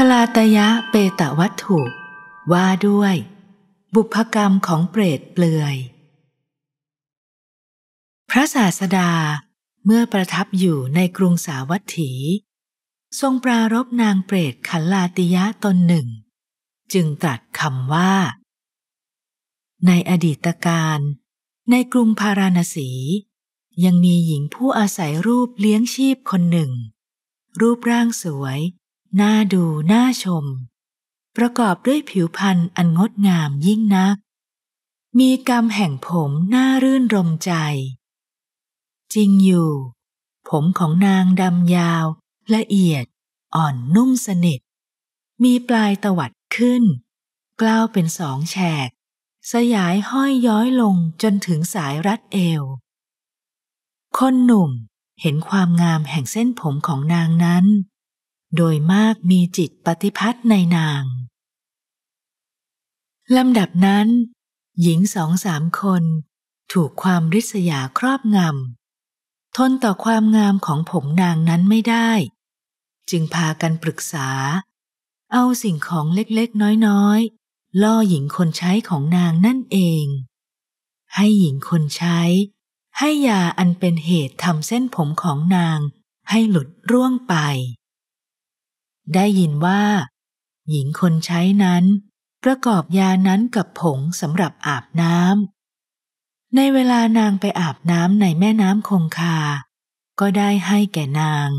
คลาตยะเปตวัตถุ ว่าด้วย บุพกรรมของเปรตเปลือย พระศาสดาเมื่อประทับอยู่ในกรุงสาวัตถี ทรงปรารบนางเปรตขันลาติยะตนหนึ่ง จึงตรัสคำว่า ในอดีตการในกรุงพาราณสี ยังมีหญิงผู้อาศัยรูปเลี้ยงชีพคนหนึ่ง รูปร่างสวย น่าดูน่าชม ประกอบด้วยผิวพรรณอันงดงามยิ่งนัก มีกรรมแห่งผมน่ารื่นรมใจ จริงอยู่ ผมของนางดำยาว ละเอียด อ่อนนุ่มสนิท มีปลายตวัดขึ้น กล้าวเป็นสองแฉก สยายห้อยย้อยลงจนถึงสายรัดเอว คนหนุ่มเห็นความงามแห่งเส้นผมของนางนั้น โดยมากมีจิตปฏิพัทธ์ในนาง ลำดับนั้น หญิงสองสามคนถูกความริษยาครอบงำ ทนต่อความงามของผมนางนั้นไม่ได้ จึงพากันปรึกษา เอาสิ่งของเล็กๆน้อยๆ ล่อหญิงคนใช้ของนางนั่นเอง ให้หญิงคนใช้ ให้ยาอันเป็นเหตุทำเส้นผมของนางให้หลุดร่วงไป ได้ยินว่า หญิงคนใช้นั้น ประกอบยานั้นกับผงสำหรับอาบน้ำในเวลานางไปอาบน้ำในแม่น้ำคงคา ก็ได้ให้แก่นาง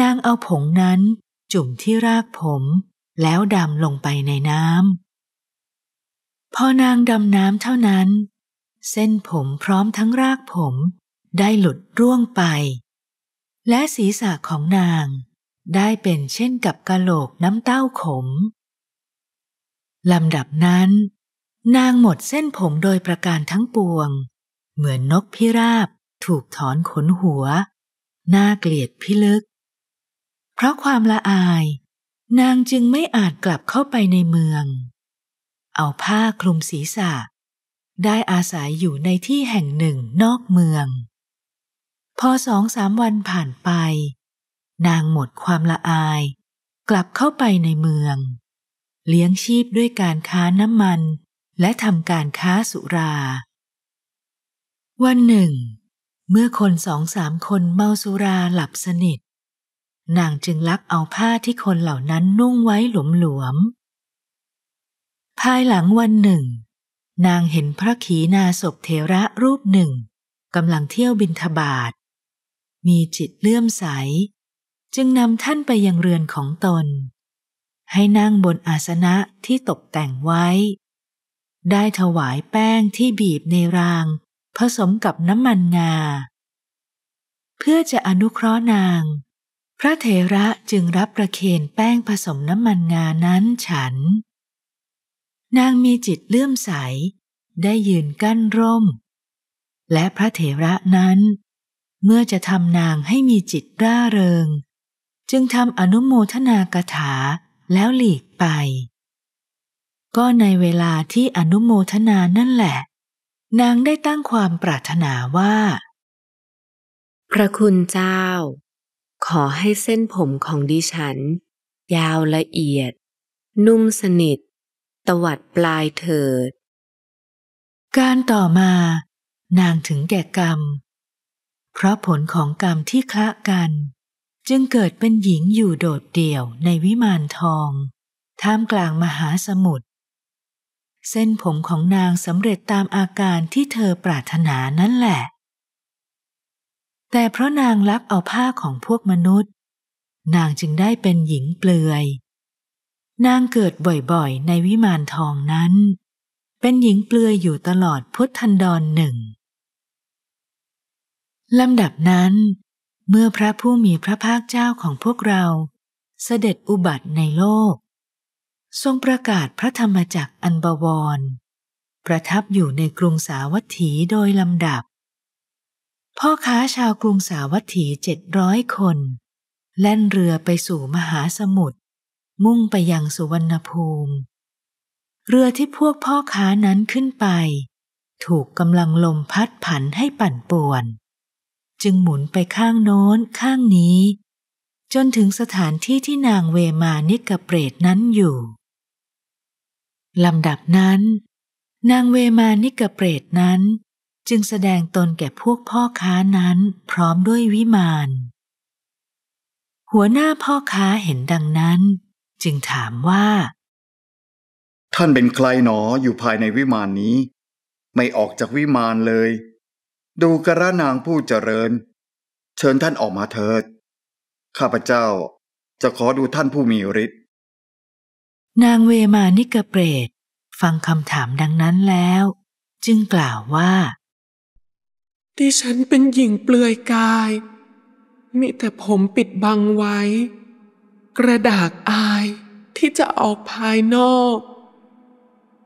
นางเอาผงนั้นจุ่มที่รากผม แล้วดำลงไปในน้ำพอนางดำน้ำเท่านั้น เส้นผมพร้อมทั้งรากผมได้หลุดร่วงไป และศีรษะของนาง ได้เป็นเช่นกับกะโหลกน้ำเต้าขม ลำดับนั้น นางหมดเส้นผมโดยประการทั้งปวง เหมือนนกพิราบถูกถอนขนหัวน่าเกลียดพิลึก เพราะความละอาย นางจึงไม่อาจกลับเข้าไปในเมือง เอาผ้าคลุมศีรษะ ได้อาศัยอยู่ในที่แห่งหนึ่งนอกเมือง พอสองสามวันผ่านไป นางหมดความละอาย กลับเข้าไปในเมือง เลี้ยงชีพด้วยการค้าน้ำมัน และทำการค้าสุรา วันหนึ่ง เมื่อคนสองสามคนเมาสุราหลับสนิท นางจึงลักเอาผ้าที่คนเหล่านั้นนุ่งไว้หลวมๆภายหลังวันหนึ่ง นางเห็นพระขีณาสพเทระรูปหนึ่งกำลังเที่ยวบินทบาทมีจิตเลื่อมใส จึงนำท่านไปยังเรือนของตน ให้นั่งบนอาสนะที่ตกแต่งไว้ ได้ถวายแป้งที่บีบในราง ผสมกับน้ำมันงา เพื่อจะอนุเคราะห์นาง พระเถระจึงรับประเคนแป้งผสมน้ำมันงานั้นฉัน นางมีจิตเลื่อมใส ได้ยืนกั้นร่ม และพระเถระนั้นเมื่อจะทำนางให้มีจิตร่าเริง จึงทำอนุโมทนากถาแล้วหลีกไป ก็ในเวลาที่อนุโมทนานั่นแหละ นางได้ตั้งความปรารถนาว่า พระคุณเจ้า ขอให้เส้นผมของดิฉัน ยาวละเอียด นุ่มสนิท ตวัดปลายเถิด การต่อมา นางถึงแก่กรรม เพราะผลของกรรมที่คละกัน จึงเกิดเป็นหญิงอยู่โดดเดี่ยวในวิมานทอง ท่ามกลางมหาสมุทรเส้นผมของนางสำเร็จตามอาการที่เธอปรารถนานั่นแหละ แต่เพราะนางลักเอาผ้าของพวกมนุษย์ นางจึงได้เป็นหญิงเปลือย นางเกิดบ่อยๆ ในวิมานทองนั้น เป็นหญิงเปลือยอยู่ตลอดพุทธันดรหนึ่งลำดับนั้น เมื่อพระผู้มีพระภาคเจ้าของพวกเราเสด็จอุบัติในโลก ทรงประกาศพระธรรมจักรอันบวร ประทับอยู่ในกรุงสาวัตถีโดยลำดับ พ่อค้าชาวกรุงสาวัตถีเจ็ดร้อยคน แล่นเรือไปสู่มหาสมุทรมุ่งไปยังสุวรรณภูมิ เรือที่พวกพ่อค้านั้นขึ้นไป ถูกกำลังลมพัดผันให้ปั่นป่วน จึงหมุนไปข้างโน้นข้างนี้ จนถึงสถานที่ที่นางเวมานิกเปรตนั้นอยู่ลำดับนั้น นางเวมานิกเปรตนั้น จึงแสดงตนแก่พวกพ่อค้านั้นพร้อมด้วยวิมาน หัวหน้าพ่อค้าเห็นดังนั้น จึงถามว่า ท่านเป็นใครหนออยู่ภายในวิมานนี้ ไม่ออกจากวิมานเลย ดูกระนางผู้เจริญ เชิญท่านออกมาเถิด ข้าพเจ้าจะขอดูท่านผู้มีฤทธิ์นางเวมานิกเปรตฟังคำถามดังนั้นแล้ว จึงกล่าวว่าดิฉันเป็นหญิงเปลือยกาย มีแต่ผมปิดบังไว้ กระดากอายที่จะออกภายนอก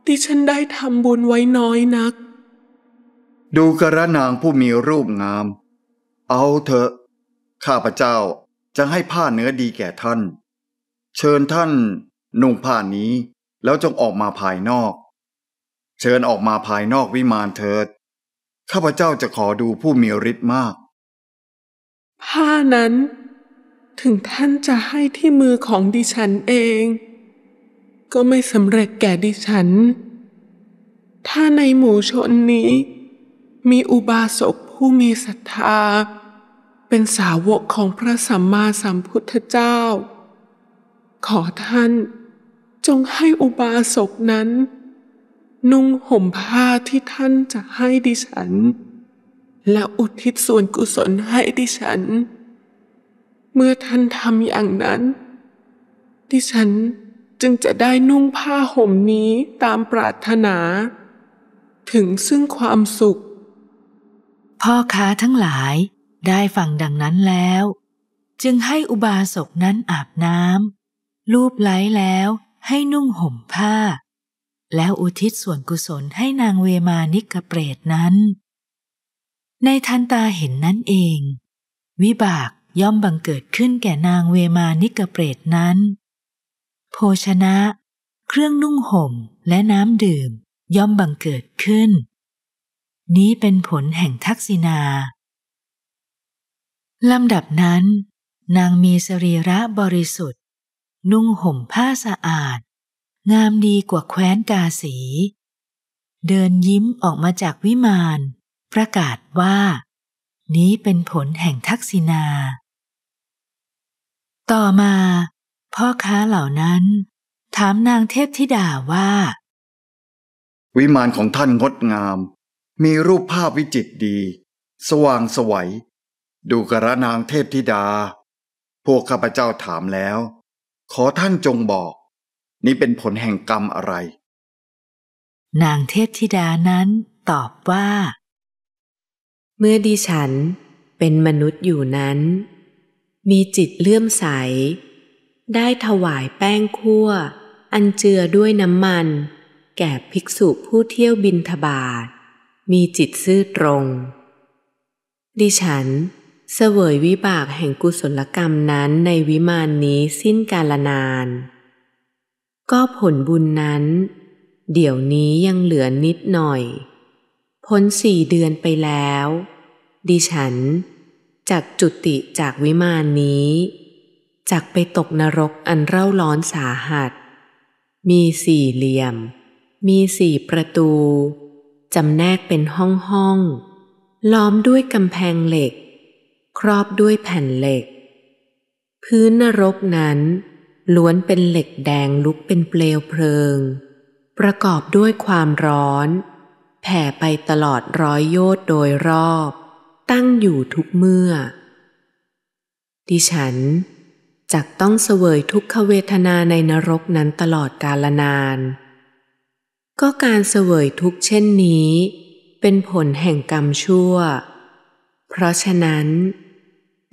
ดิฉันได้ทำบุญไว้น้อยนัก ดูกระนางผู้มีรูปงาม เอาเถอะ ข้าพเจ้าจะให้ผ้าเนื้อดีแก่ท่าน เชิญท่านนุ่งผ้านี้แล้วจงออกมาภายนอก เชิญออกมาภายนอกวิมานเถิด ข้าพเจ้าจะขอดูผู้มีฤทธิ์มาก ผ้านั้น ถึงท่านจะให้ที่มือของดิฉันเอง ก็ไม่สำเร็จแก่ดิฉัน ถ้าในหมู่ชนนี้ มีอุบาสกผู้มีศรัทธา เป็นสาวกของพระสัมมาสัมพุทธเจ้า ขอท่านจงให้อุบาสกนั้น นุ่งห่มผ้าที่ท่านจะให้ดิฉัน และอุทิศส่วนกุศลให้ดิฉัน เมื่อท่านทำอย่างนั้น ดิฉันจึงจะได้นุ่งผ้าห่มนี้ตามปรารถนา ถึงซึ่งความสุข พ่อค้าทั้งหลายได้ฟังดังนั้นแล้ว จึงให้อุบาสกนั้นอาบน้ำลูบไล้แล้วให้นุ่งห่มผ้า แล้วอุทิศส่วนกุศลให้นางเวมานิกเปรตนั้น ในทันตาเห็นนั้นเอง วิบากย่อมบังเกิดขึ้นแก่นางเวมานิกเปรตนั้น โภชนะ เครื่องนุ่งห่มและน้ำดื่มย่อมบังเกิดขึ้น นี้เป็นผลแห่งทักษิณาลำดับนั้น นางมีสรีระบริสุทธิ์ นุ่งห่มผ้าสะอาด งามดีกว่าแคว้นกาสี เดินยิ้มออกมาจากวิมานประกาศว่า นี้เป็นผลแห่งทักษิณาต่อมา พ่อค้าเหล่านั้น ถามนางเทพธิดาว่า วิมานของท่านงดงาม มีรูปภาพวิจิตดี สว่างสวัย ดูกระนางเทพธิดา พวกข้าพเจ้าถามแล้ว ขอท่านจงบอก นี่เป็นผลแห่งกรรมอะไร นางเทพธิดานั้นตอบว่า เมื่อดิฉันเป็นมนุษย์อยู่นั้น มีจิตเลื่อมใส ได้ถวายแป้งคั่ว อันเจือด้วยน้ำมัน แก่ภิกษุผู้เที่ยวบินทบาท มีจิตซื่อตรง ดิฉัน เสวยวิบากแห่งกุศลกรรมนั้นในวิมานนี้สิ้นกาลนาน ก็ผลบุญนั้น เดี๋ยวนี้ยังเหลือนิดหน่อย พ้นสี่เดือนไปแล้ว ดิฉันจากจุติจากวิมานนี้จากไปตกนรกอันเร่าร้อนสาหัส มีสี่เหลี่ยม มีสี่ประตู จำแนกเป็นห้องห้องล้อมด้วยกำแพงเหล็ก ครอบด้วยแผ่นเหล็ก พื้นนรกนั้นล้วนเป็นเหล็กแดงลุกเป็นเปลวเพลิง ประกอบด้วยความร้อน แผ่ไปตลอดร้อยโยชน์โดยรอบ ตั้งอยู่ทุกเมื่อ ดิฉันจักต้องเสวยทุกขเวทนาในนรกนั้นตลอดกาลนาน ก็การเสวยทุกเช่นนี้ เป็นผลแห่งกรรมชั่ว เพราะฉะนั้น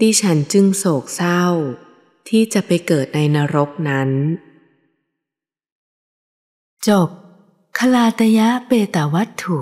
ดิฉันจึงโศกเศร้า ที่จะไปเกิดในนรกนั้น จบ คลาตยะเปตวัตถุ